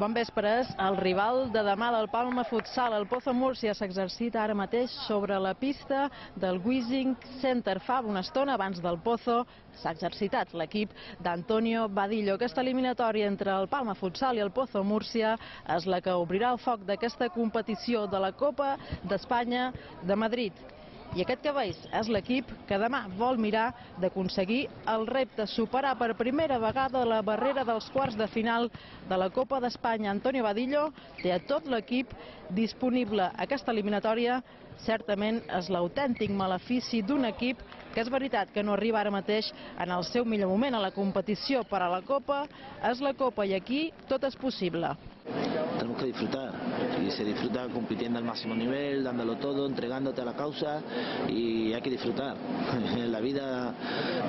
Bon vespre, és el rival de demà del Palma Futsal. El Pozo Múrcia s'exercita ara mateix sobre la pista del Wishing Center. Fa una estona abans del Pozo s'ha exercitat l'equip d'Antonio Badillo. Aquesta eliminatòria entre el Palma Futsal i el Pozo Múrcia és la que obrirà el foc d'aquesta competició de la Copa d'Espanya de Madrid. I aquest que veus és l'equip que demà vol mirar d'aconseguir el repte, superar per primera vegada la barrera dels quarts de final de la Copa d'Espanya. Antonio Badillo té a tot l'equip disponible. Aquesta eliminatòria certament és l'autèntic malefici d'un equip que és veritat que no arriba ara mateix en el seu millor moment a la competició per a la Copa. És la Copa i aquí tot és possible. Tenemos que disfrutar y se disfruta compitiendo al máximo nivel, dándolo todo, entregándote a la causa y hay que disfrutar. En la vida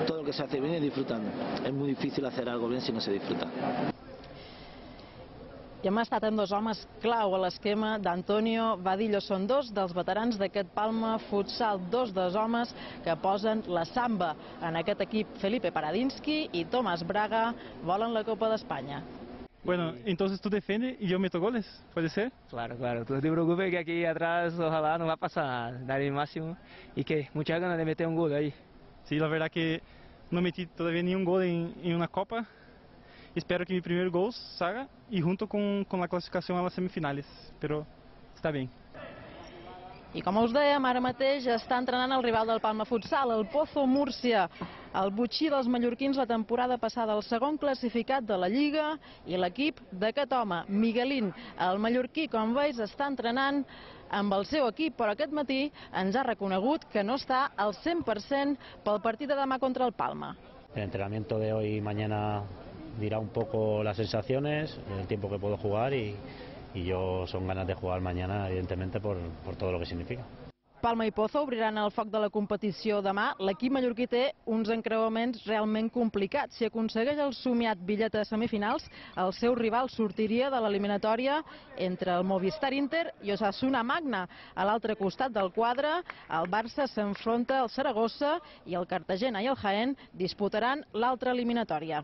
todo lo que se hace bien es disfrutando. Es muy difícil hacer algo bien si no se disfruta. I hem estat amb dos homes clau a l'esquema d'Antonio Badillo. Són dos dels veterans d'aquest Palma Futsal, dos dels homes que posen la samba en aquest equip. Felipe Paradinsky i Tomàs Braga volen la Copa d'Espanya. Bueno, entonces tú defiendes y yo meto goles, ¿puede ser? Claro, claro, tú no te preocupes que aquí atrás ojalá no va a pasar nada, dar el máximo y que muchas ganas de meter un gol ahí. Sí, la verdad que no metí todavía ni un gol en, en una copa. Espero que mi primer gol salga y junto con, con la clasificación a las semifinales, pero está bien. I com us dèiem, ara mateix està entrenant el rival del Palma Futsal, el Pozo Múrcia. El butxí dels mallorquins la temporada passada, el segon classificat de la Lliga i l'equip d'aquest home, Miguelín. El mallorquí, com veus, està entrenant amb el seu equip, però aquest matí ens ha reconegut que no està al 100% pel partit de demà contra el Palma. El entrenamiento de hoy y mañana dirá un poco las sensaciones, el tiempo que puedo jugar y, y yo son ganas de jugar mañana, evidentemente, por, por todo lo que significa. Palma i Pozo obriran el foc de la competició demà. L'equip mallorquí té uns encreuaments realment complicats. Si aconsegueix el somiat bitllet a semifinals, el seu rival sortiria de l'eliminatòria entre el Movistar Inter i Osasuna Magna. A l'altre costat del quadre, el Barça s'enfronta al Saragossa i el Cartagena i el Jaén disputaran l'altra eliminatòria.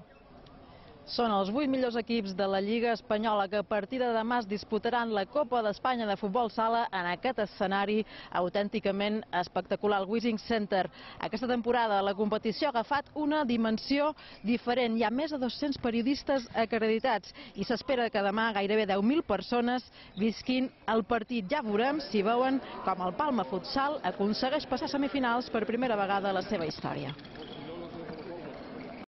Són els 8 millors equips de la Lliga Espanyola que a partir de demà es disputaran la Copa d'Espanya de Futbol Sala en aquest escenari autènticament espectacular, el Wishing Center. Aquesta temporada la competició ha agafat una dimensió diferent. Hi ha més de 200 periodistes acreditats i s'espera que demà gairebé 10.000 persones visquin el partit. Ja veurem si veuen com el Palma Futsal aconsegueix passar semifinals per primera vegada a la seva història.